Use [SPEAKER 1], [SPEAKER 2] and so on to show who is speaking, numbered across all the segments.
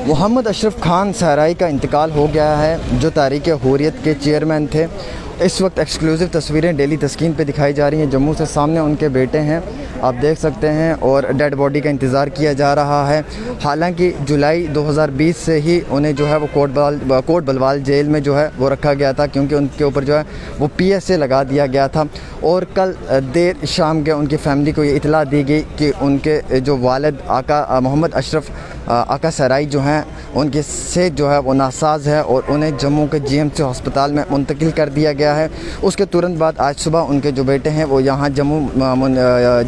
[SPEAKER 1] मोहम्मद अशरफ खान सहराई का इंतकाल हो गया है, जो तारीख हुरियत के चेयरमैन थे। इस वक्त एक्सक्लूसिव तस्वीरें डेली तस्किन पे दिखाई जा रही हैं। जम्मू से सामने उनके बेटे हैं, आप देख सकते हैं, और डेड बॉडी का इंतज़ार किया जा रहा है। हालाँकि जुलाई 2020 से ही उन्हें जो है वो कोट बल कोट बलवाल जेल में जो है वो रखा गया था, क्योंकि उनके ऊपर जो है वो पीएसए लगा दिया गया था। और कल देर शाम के उनकी फैमिली को ये इतला दी गई कि उनके जो वालद आका, मोहम्मद अशरफ आका सराई जो हैं, उनकी सेहत जो है, वो नासाज है और उन्हें जम्मू के जीएमसी हॉस्पिटल में मुंतकिल कर दिया गया है। उसके तुरंत बाद आज सुबह उनके जो बेटे हैं, वो यहाँ जम्मू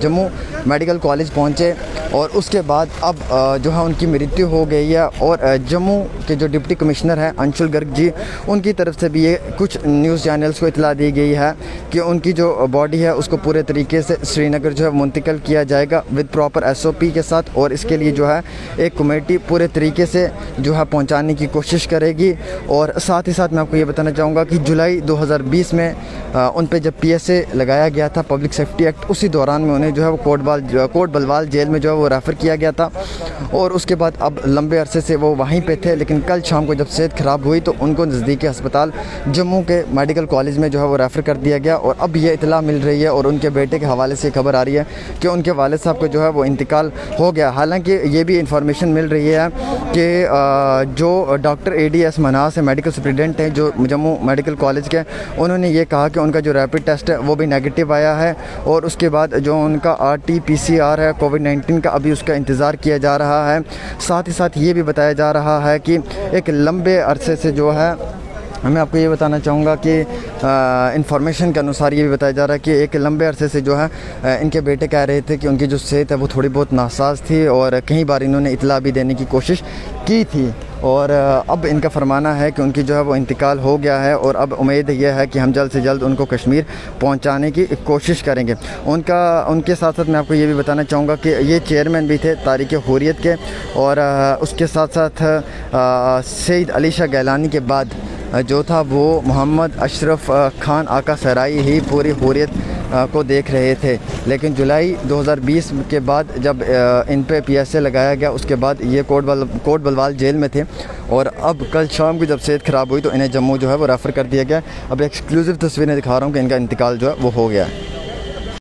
[SPEAKER 1] जम्मू मेडिकल कॉलेज पहुँचे और उसके बाद अब जो है उनकी मृत्यु हो गई है और जम्मू के जो डिप्टी कमिश्नर हैं, अंशुल गर्ग जी, उनकी तरफ़ से भी ये कुछ न्यूज़ चैनल्स को इतला दी गई है कि उनकी जो बॉडी है, उसको पूरे तरीके से श्रीनगर जो है मुंतकिल किया जाएगा विद प्रॉपर एसओपी के साथ और इसके लिए जो है एक कमेटी पूरे तरीके से जो है पहुँचाने की कोशिश करेगी। और साथ ही साथ मैं आपको ये बताना चाहूँगा कि जुलाई 2020 में उन पर जब पीएसए लगाया गया था पब्लिक सेफ्टी एक्ट उसी दौरान में उन्हें जो है वो कोटबाल कोट बलवाल जेल में जो है वो रेफ़र किया गया था। और उसके बाद अब लंबे अरसे से वो वहीं पर थे, लेकिन कल शाम को जब सेहत ख़राब हुई तो उनको नज़दीकी अस्पताल जम्मू के मेडिकल कॉलेज में जो है वो रेफ़र कर दिया गया। और अब ये इतला मिल रही है और उनके बेटे के हवाले से खबर आ रही है कि उनके वाले साहब को जो है वो इंतकाल हो गया। हालाँकि ये भी इंफॉर्मेशन मिल रही है कि जो doctor A D S Manas है मेडिकल स्टूडेंट हैं, जो जम्मू मेडिकल कॉलेज के उन्होंने ये कहा कि उनका जो रैपिड टेस्ट है, वो भी नेगेटिव आया है और उसके बाद जो उनका R T P C R है कोविड नाइन्टीन का अभी उसका इंतज़ार किया जा रहा है। साथ ही साथ ये भी बताया जा रहा है कि एक लंबे अरसे से जो है मैं आपको ये बताना चाहूँगा कि इंफॉर्मेशन के अनुसार ये भी बताया जा रहा है कि एक लंबे अरसे से जो है इनके बेटे कह रहे थे कि उनकी जो सेहत है वो थोड़ी बहुत नासाज थी और कई बार इन्होंने इतला भी देने की कोशिश की थी। और अब इनका फरमाना है कि उनकी जो है वो इंतकाल हो गया है और अब उम्मीद यह है कि हम जल्द से जल्द उनको कश्मीर पहुँचाने की कोशिश करेंगे। उनका, उनके साथ साथ मैं आपको ये भी बताना चाहूँगा कि ये चेयरमैन भी थे तारीख हुरियत के और उसके साथ साथ सईद अली शाह गैलानी के बाद जो था वो मोहम्मद अशरफ खान आका सराई ही पूरी हुरियत को देख रहे थे। लेकिन जुलाई 2020 के बाद जब इन पे पीएसए लगाया गया, उसके बाद ये कोट बल, कोट बलवाल जेल में थे। और अब कल शाम को जब सेहत ख़राब हुई तो इन्हें जम्मू जो है वो रेफ़र कर दिया गया। अब एक्सक्लूसिव तस्वीरें दिखा रहा हूँ कि इनका इंतकाल जो है वो हो गया।